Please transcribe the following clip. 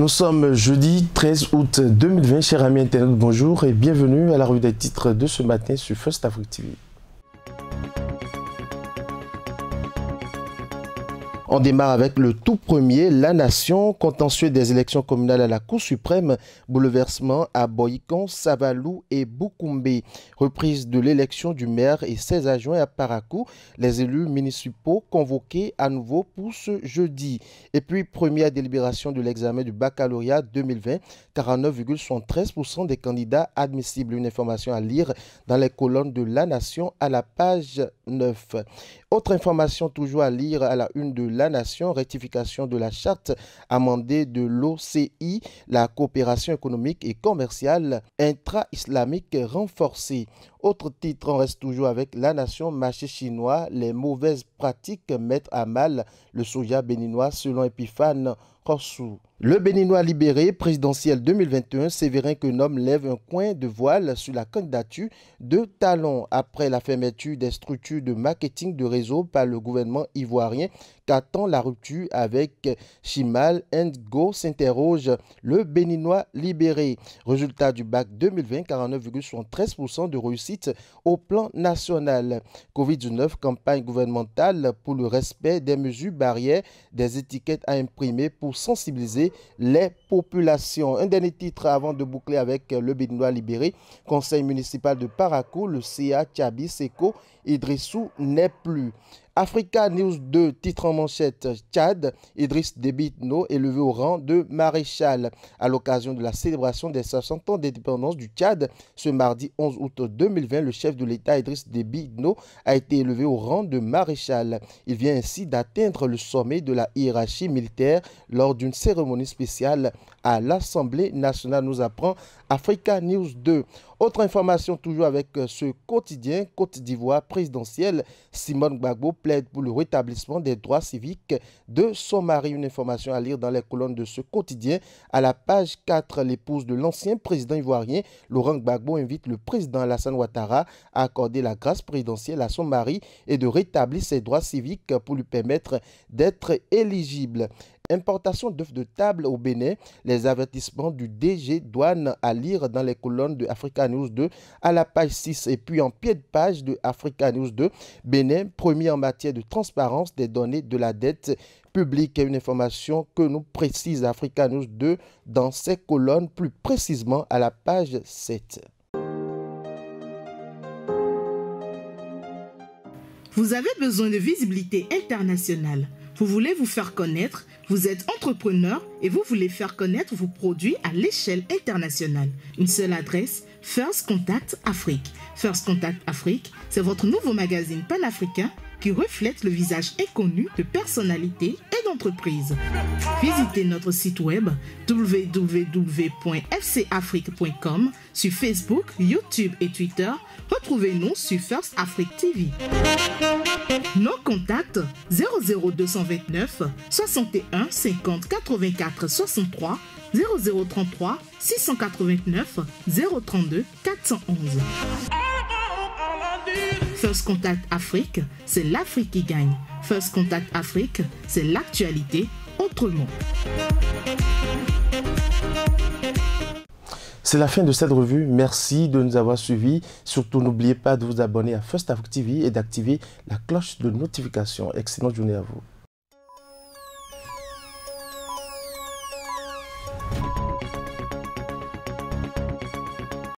Nous sommes jeudi 13 août 2020. Chers amis internautes, bonjour et bienvenue à la revue des titres de ce matin sur First Afrique TV. On démarre avec le tout premier, la nation, contentieux des élections communales à la Cour suprême, bouleversement à Boïcon, Savalou et Boukoumbe, reprise de l'élection du maire et ses adjoints à Parakou, les élus municipaux convoqués à nouveau pour ce jeudi. Et puis, première délibération de l'examen du baccalauréat 2020, 49,73% des candidats admissibles. Une information à lire dans les colonnes de la nation à la page 9. Autre information toujours à lire à la une de la Nation, rectification de la charte amendée de l'OCI, la coopération économique et commerciale intra-islamique renforcée. Autre titre, on reste toujours avec la Nation, marché chinois, les mauvaises pratiques mettent à mal le soja béninois selon Epiphane Le Béninois libéré présidentiel 2021, Séverin Quenom lève un coin de voile sur la candidature de Talon après la fermeture des structures de marketing de réseau par le gouvernement ivoirien. Qu'attend la rupture avec Chimal Go s'interroge le Béninois libéré. Résultat du bac 2020, 49,73% de réussite au plan national. Covid-19, campagne gouvernementale pour le respect des mesures barrières, des étiquettes à imprimer pour sensibiliser les populations. Un dernier titre avant de boucler avec le Béninois libéré. Conseil municipal de Parakou, le CA Tchabi Seko Idrissou n'est plus. Africa News 2, titre en manchette Tchad, Idriss Déby est élevé au rang de maréchal. À l'occasion de la célébration des 60 ans d'indépendance du Tchad, ce mardi 11 août 2020, le chef de l'État Idriss Déby a été élevé au rang de maréchal. Il vient ainsi d'atteindre le sommet de la hiérarchie militaire lors d'une cérémonie spéciale à l'Assemblée nationale, nous apprend Africa News 2. Autre information toujours avec euh, ce quotidien Côte d'Ivoire présidentiel, Simone Gbagbo plaide pour le rétablissement des droits civiques de son mari. Une information à lire dans les colonnes de ce quotidien. À la page 4, l'épouse de l'ancien président ivoirien, Laurent Gbagbo, invite le président Alassane Ouattara à accorder la grâce présidentielle à son mari et de rétablir ses droits civiques pour lui permettre d'être éligible. Importation d'œufs de table au Bénin, les avertissements du DG douane à lire dans les colonnes de Africa News 2 à la page 6 et puis en pied de page de Africa News 2, Bénin, premier en matière de transparence des données de la dette publique. Une information que nous précise Africa News 2 dans ses colonnes, plus précisément à la page 7. Vous avez besoin de visibilité internationale. Vous voulez vous faire connaître vous êtes entrepreneur et vous voulez faire connaître vos produits à l'échelle internationale. Une seule adresse, First Contact Afrique. First Contact Afrique, c'est votre nouveau magazine panafricain qui reflète le visage inconnu de personnalités et d'entreprises. Visitez notre site web www.fcafrique.com sur Facebook, YouTube et Twitter. Retrouvez-nous sur First Afrique TV. Nos contacts 00229 61 50 84 63 0033 689 032 411. First Contact Afrique, c'est l'Afrique qui gagne. First Contact Afrique, c'est l'actualité autrement. C'est la fin de cette revue. Merci de nous avoir suivis. Surtout, n'oubliez pas de vous abonner à First Afrique TV et d'activer la cloche de notification. Excellente journée à vous.